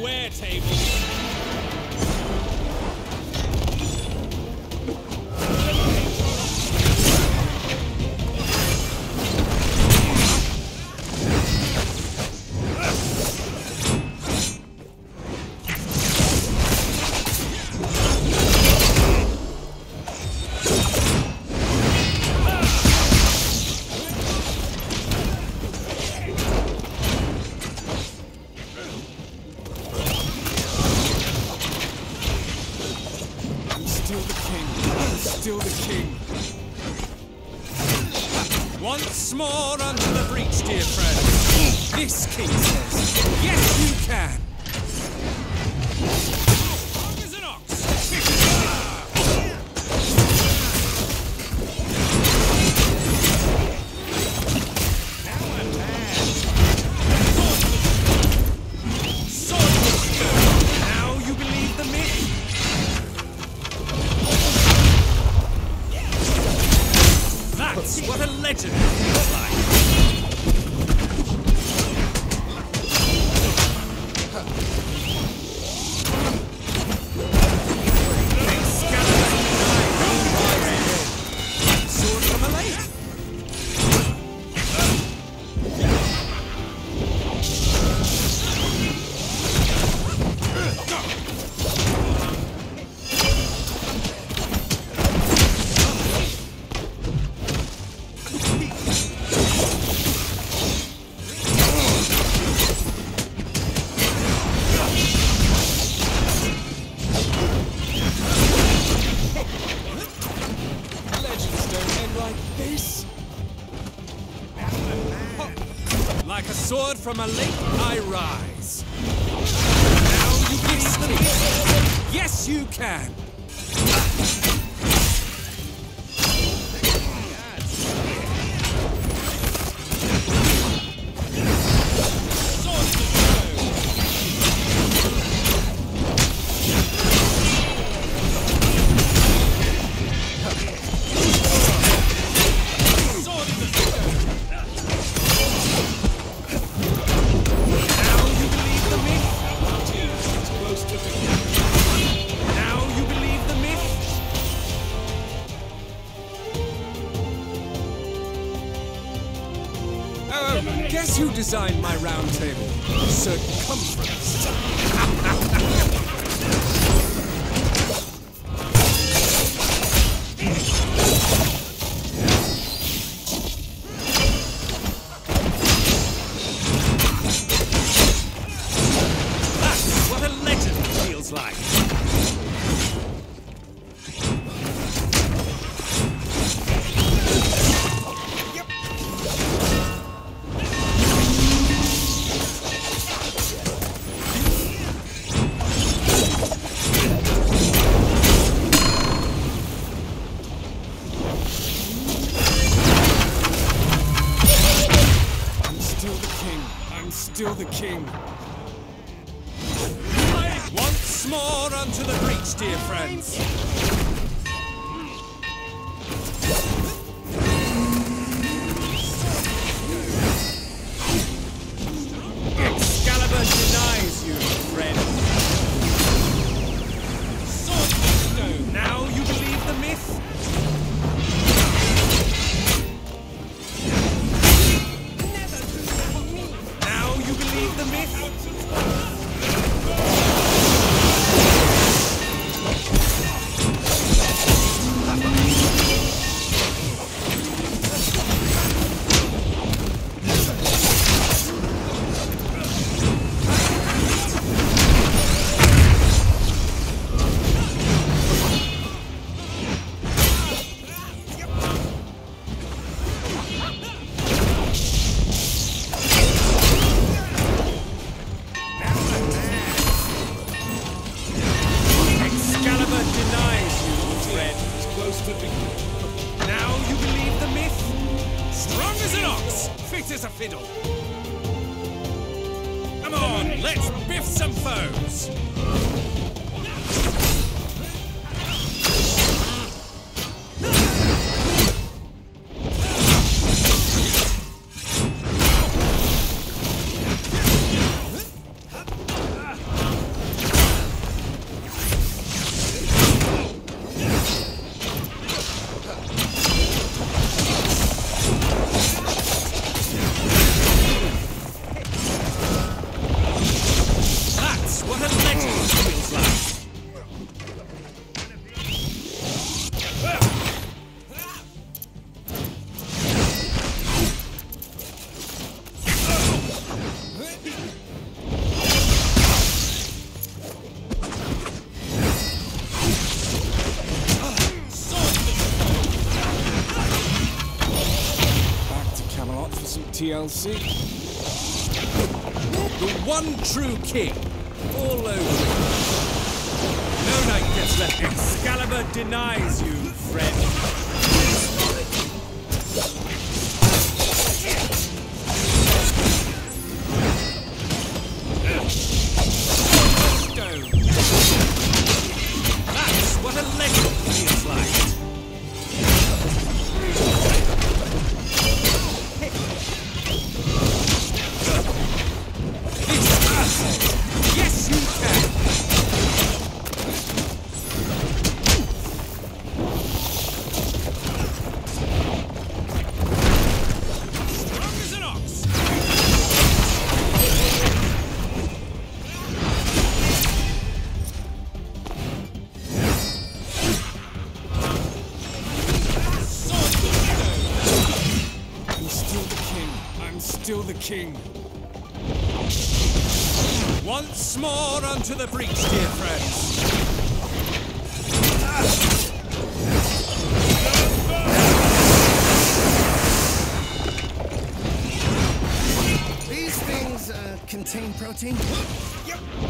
square tables. Still the king. Once more unto the breach, dear friends. This king says, yes, you can. From a lake, I rise. Now you the. Yes, you can. Guess who designed my round table? Circumference. What a legend feels like. The king. Once more unto the breach, dear friends. Now you believe the myth? Strong as an ox, fit as a fiddle. Come on, let's biff some foes. TLC. The one true king. All over. No knight gets left. Excalibur denies you, friend. That's what a legend feels still the king. Once more unto the breach, dear friends. These things uh, contain protein? Sword